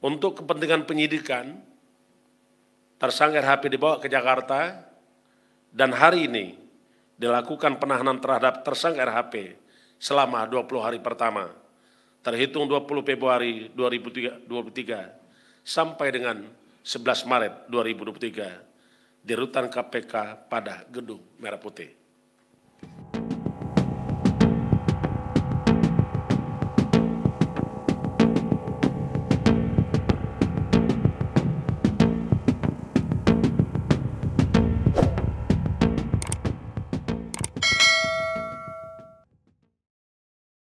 Untuk kepentingan penyidikan, tersangka RHP dibawa ke Jakarta dan hari ini dilakukan penahanan terhadap tersangka RHP selama 20 hari pertama, terhitung 20 Februari 2023 sampai dengan 11 Maret 2023 di rutan KPK pada Gedung Merah Putih.